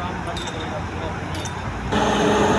काम बंद रहेगा पूरा